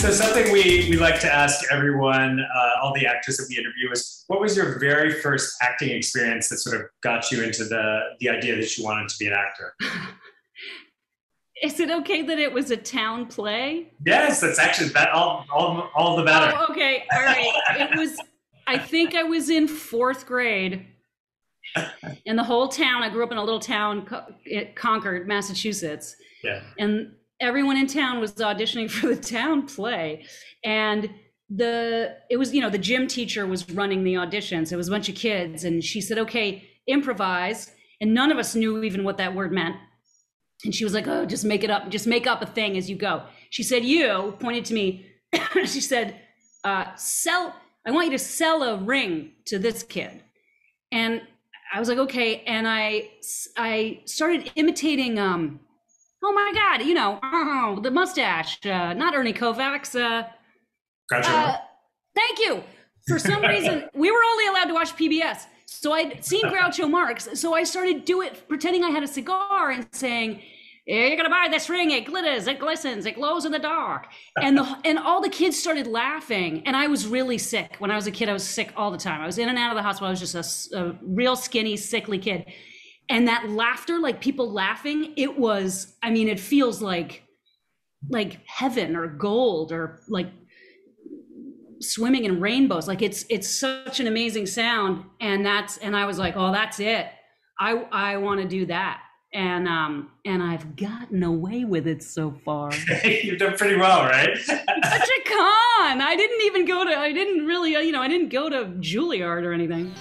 So something we, we like to ask everyone, uh, all the actors that we interview is, what was your very first acting experience that sort of got you into the, the idea that you wanted to be an actor? Is it okay that it was a town play? Yes, that's actually that all all all the better. Oh, okay, all right. It was. I think I was in fourth grade, and the whole town. I grew up in a little town, Concord, Massachusetts. Yeah. And everyone in town was auditioning for the town play, and the it was you know the gym teacher was running the auditions. It was a bunch of kids, and she said, "Okay, improvise." And none of us knew even what that word meant and she was like, oh, just make it up, just make up a thing as you go. She said, you pointed to me. she said, uh, sell, I want you to sell a ring to this kid. And I was like, okay. And I, I started imitating, um, oh my God, you know, oh, the mustache, uh, not Ernie Kovacs. Uh, gotcha. Uh, thank you. For some reason, we were only allowed to watch PBS. So I'd seen Groucho Marx. So I started do it, pretending I had a cigar and saying, you're gonna buy this ring. It glitters, it glistens, it glows in the dark. And the and all the kids started laughing. And I was really sick. When I was a kid, I was sick all the time. I was in and out of the hospital. I was just a, a real skinny, sickly kid. And that laughter, like people laughing, it was, I mean, it feels like like heaven or gold or like swimming in rainbows. Like it's it's such an amazing sound. And that's and i was like oh that's it. I i want to do that. And um and i've gotten away with it so far. You've done pretty well right? Such a con. I didn't even go to i didn't really you know i didn't go to juilliard or anything